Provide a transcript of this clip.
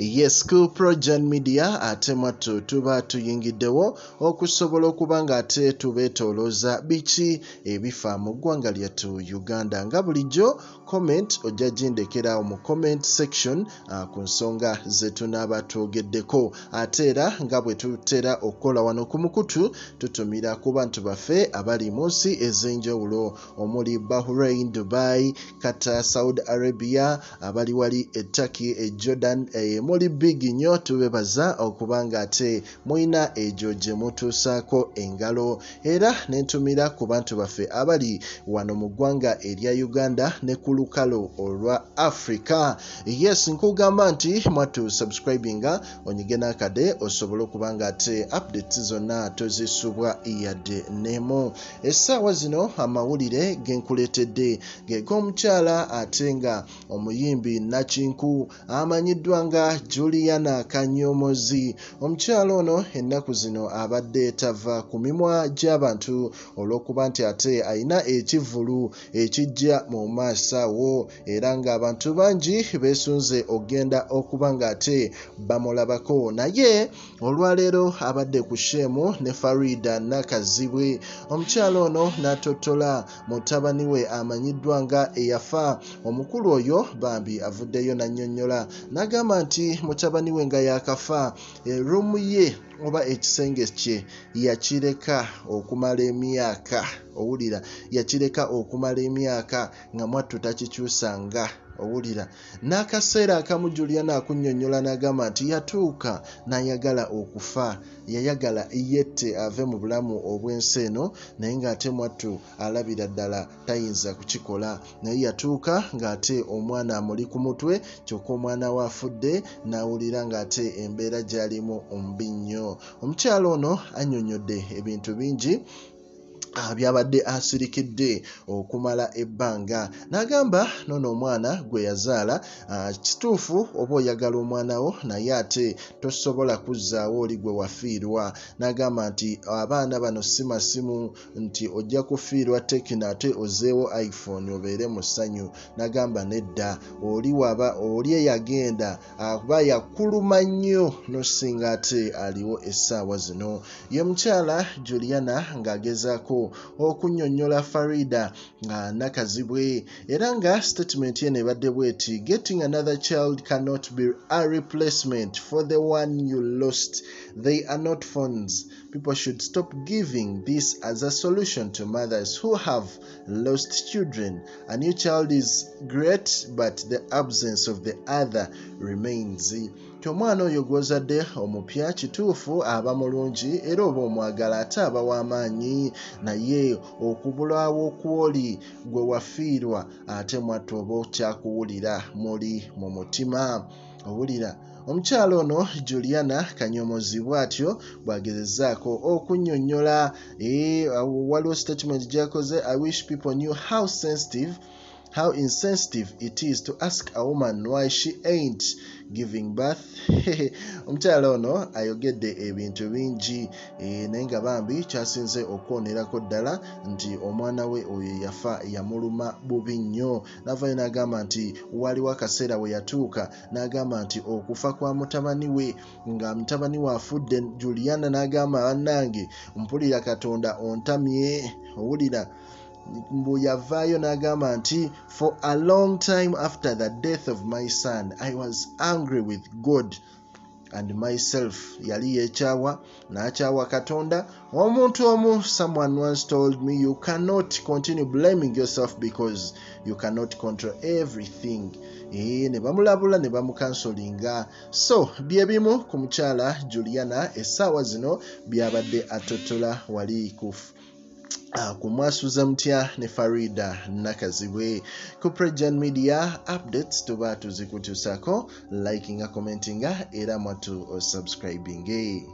yes ku progen media ate mwattu tuba tuyingiddewo okusobola okuba nga ate tubeetoolooza biki ebifa mu ggwanga lyattu uganda. Nga bulijjo comment ojja gindekera mu comment section uh, ku nsonga ze tunaaba twogeddeko ate era nga bwe tutera okukola wano ku mukutu tutumira ku bantu baffe abali mu nsi ez'enjawulo. Omuli bahrain dubai qatar saudi arabia abali wali e turkey e jordan e, muli big nnyo tubebaza okuba nga ate mulina egyo gye mutuusaako engalo era nentumira ku bantu baffe abali wano mu ggwanga erya uganda ne ku lukalo olwa africa. Yes nkugamba nti mwatu subscribinga onyige n'akade osobole okuba nga ate updates zonna tozisubwa yadde nemu. Essaawa zino amawulire genkuleetedde geg'omukyala ate nga omuyimbi nakinku amanyiddwa nga juliana kanyomozi. Omukyala ono ennaku zino abadde tava ku mimwa gy'abantu olw'okuba nti ate ayina ekivulu ekijja mu maaso awo era ng'abantu bangi beesunze okgenda okuba nga ate bamulabako. Naye olwaleero abadde ku sheemu ne farida nakazibwe omukyala ono n'atottola mutabani we amanyiddwa nga eyafa. Omukulu oyo bambi avuddeyo nannyonnyola n'agamba nti mutabani we nga yakafa eruumu ye oba ekisenge kye yakireka okumala emyaka owulira yakireka okumala emyaka nga mwattu takikyusanga owulira. N'akaseera akamu juliana akunnyonnyola n'agamba nti yatuuka n'ayagala okufa. Yayagala yette ave mu bulamu obw'ensi eno naye ng'ate mwattu alabira ddala tayinza kukikola. Naye yatuuka ng'ate omwana amuli ku mutwe kyokka omwana we afudde n'awulira ng'ate embeera gy'alimu mbi nnyo omukyalo ono annyonnyodde ebintu bingi byabadde asirikidde okumala ebbanga. N'agamba noono omwana gwe yazaala kituufu oba oyagala omwana wo naye ate tosobola kuzzaawo oli gwe wafiirwa. N'agamba nti abaana bano si masimu nti ojja kufiirwa tekino ate ozeewo iphone obeere mu ssanyu. N'agamba nedda oli waba oli eyagenda aba yakuluma nnyo nosinga ate aliwo essaawa zino. Ye mukyala juliana ng'agezaako okunnyonnyola farida nga nakazibwe. Era nga statement ye nebadde bweti getting another child cannot be a replacement for the one you lost. They are not phones people should stop giving this as a solution to mothers who have lost children. A new child is great but the absence of the other remains. Ti omwana oyo gw'ozadde omupya kituufu aba mulungi era oba omwagala ate aba w'amaanyi. Naye okubulawo kw'oli gwe wafiirwa ate mwattu oba okyakuwulira muli mu mutima owulira. Omukyala ono juliana kanyomozi bw'atyo bw'agezezaako okunnyonnyola waliwo statement gyakoze i wish people knew how sensitive how insensitive it is to ask a woman why she ain't giving birth. Omukyala ono ayogedde ebintu bingi e, naye nga bambi kyasinze okwonerako ddala nti omwana we oyo yafa yamuluma bubi nnyo. Navayo n'agamba nti waliwo akaseera we yatuuka n'agamba nti okufa kwa mutabani we nga mutabani we afudde juliana n'agamba bannange mpulira katonda ontamye owulira mbu yavaayo n'agamba nti for a long time after the death of my son i was angry with god and myself. Yali yekyawa n'akyawa katonda. Omuntu omu someone once told me you cannot continue blaming yourself because you cannot control everything. Ne bamulabula ne bamukansolinga. So bye bimu ku mukyala juliana essaawa zino byabadde atotola wali kufu kumwasuza mutya ne farida nakazibwe ku prejan media updates tuba tuzikutuusako likinga commentinga era mwatu osubscribinge